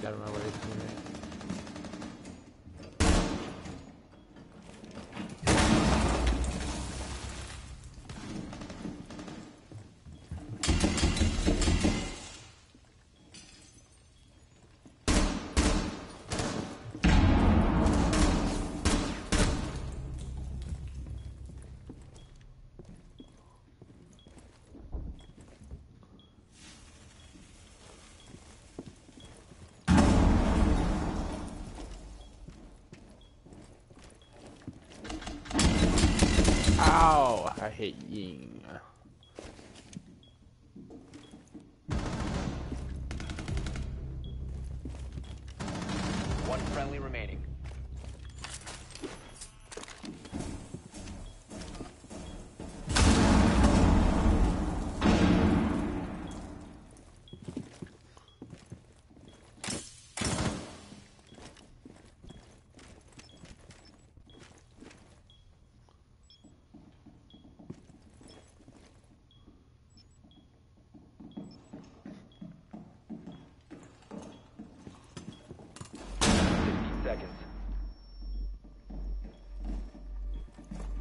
Gotta remember his teammate. Ow! I hate Ying. One friendly remaining.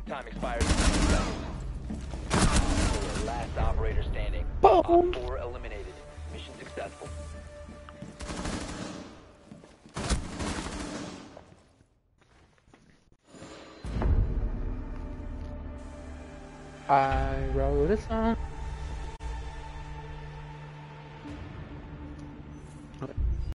Time expires in 90 seconds. Four, last operator standing. Op four eliminated. Mission successful. I wrote a song.